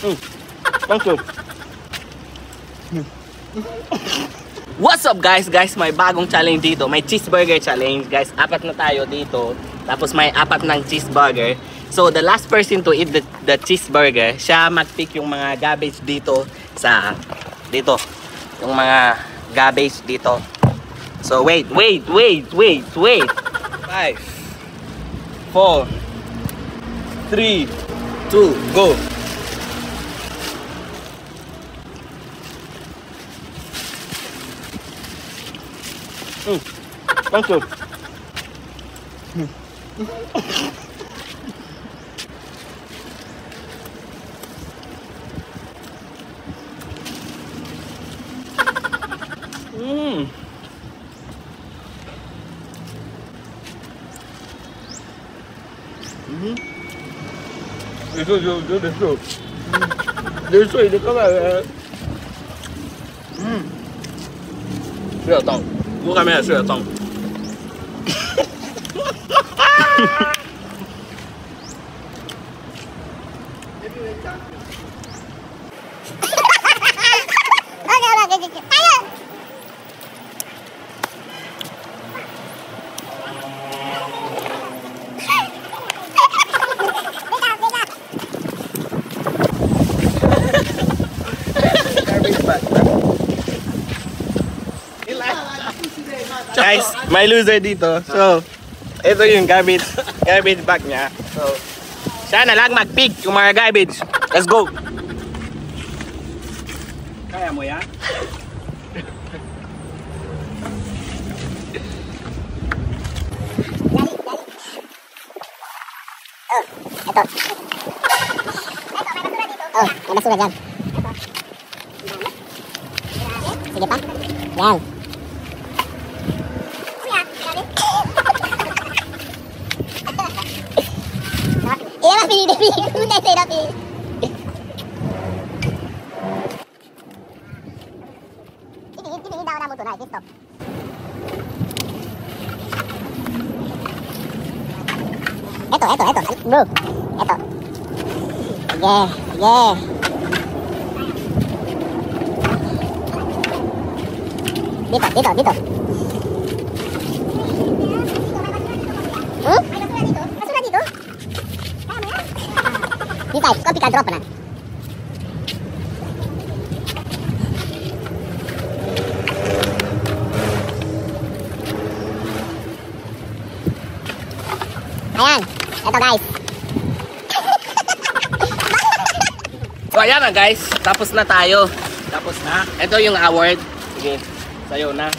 Mm. Thank. What's up guys? Guys, may bagong challenge dito. May cheeseburger challenge. Guys, apat na tayo dito. Tapos may apat ng cheeseburger. So, the last person to eat the, the cheeseburger, siya mag-pick yung mga garbage dito sa dito. Yung mga garbage dito. So, wait, wait, wait, wait, wait. Five, four, three, two, go. ừ đang cười Mm. Mm. Để rồi, rồi, rồi, để rồi. Để rồi được các bạn. Ừ. Rất là tỏng. 我还没睡着。哈哈哈哈哈哈！Guys, may loser dito. So, ito yung garbage, garbage bag niya. So, siya na lang mag-pick yung mga garbage. Let's go! Kaya mo yan? Oh, may basura dyan. Sige pa. Yan. đi đi đi cứ đây đây đi Ini ini ini dah dah motor naik stop. Eto eto eto bro. đi Yeah đi Dito đi dito. Dito, kau pika drop na. Ayan, eto guys. So, ayan na guys. Tapos na tayo. Tapos na. Ito yung award. Sige, sa'yo na.